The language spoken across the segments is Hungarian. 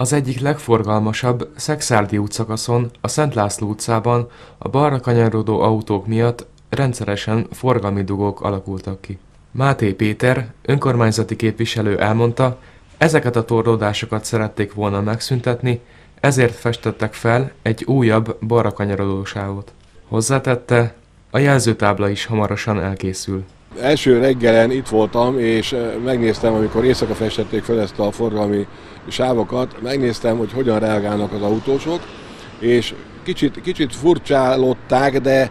Az egyik legforgalmasabb Szexárdi útszakaszon, a Szent László utcában a balra kanyarodó autók miatt rendszeresen forgalmi dugók alakultak ki. Máté Péter, önkormányzati képviselő elmondta, ezeket a torlódásokat szerették volna megszüntetni, ezért festettek fel egy újabb balra kanyarodó sávot. Hozzátette, a jelzőtábla is hamarosan elkészül. Első reggelen itt voltam, és megnéztem, amikor éjszaka festették fel ezt a forgalmi sávokat, megnéztem, hogy hogyan reagálnak az autósok, és kicsit, kicsit furcsálották, de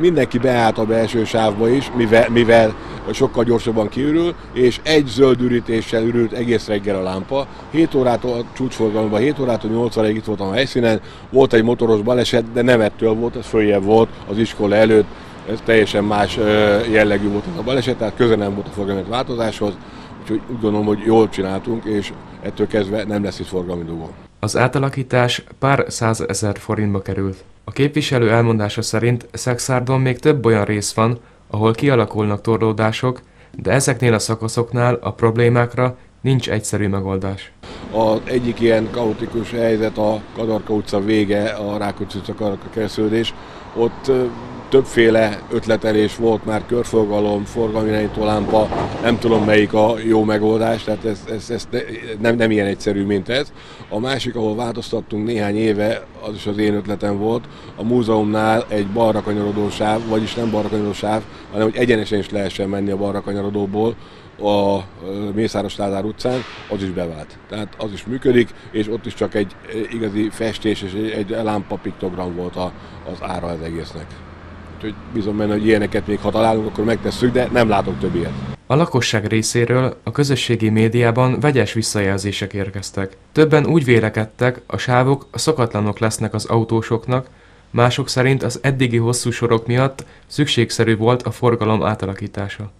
mindenki beállt a belső sávba is, mivel, mivel sokkal gyorsabban kiürül, és egy zöld ürítéssel ürült egész reggel a lámpa. 7 órától a csúcsforgalomban, 7 órától 8 óráig itt voltam a helyszínen, volt egy motoros baleset, de nem ettől volt, ez följebb volt az iskola előtt, ez teljesen más jellegű volt ez a baleset, tehát köze nem volt a forgalmi változáshoz, úgyhogy úgy gondolom, hogy jól csináltunk, és ettől kezdve nem lesz itt forgalmi dugó. Az átalakítás pár százezer forintba került. A képviselő elmondása szerint Szexárdon még több olyan rész van, ahol kialakulnak torlódások, de ezeknél a szakaszoknál a problémákra nincs egyszerű megoldás. Az egyik ilyen kaotikus helyzet a Kadarka utca vége, a Rákóczi utca Kadarka keresztődés. Ott többféle ötletelés volt már, körforgalom, forgalmirányító lámpa, nem tudom melyik a jó megoldás, tehát ez, ez, ez nem, nem ilyen egyszerű, mint ez. A másik, ahol változtattunk néhány éve, az is az én ötletem volt, a múzeumnál egy balra kanyarodó sáv, vagyis nem balra kanyarodó sáv, hanem hogy egyenesen is lehessen menni a balra kanyarodóból, a Mészáros Lázár utcán, az is bevált. Tehát az is működik, és ott is csak egy igazi festés és egy lámpa piktogram volt az ára az egésznek. Úgyhogy bízom benne, hogy ilyeneket még ha találunk, akkor megtesszük, de nem látok több ilyet. A lakosság részéről a közösségi médiában vegyes visszajelzések érkeztek. Többen úgy vélekedtek, a sávok szokatlanok lesznek az autósoknak, mások szerint az eddigi hosszú sorok miatt szükségszerű volt a forgalom átalakítása.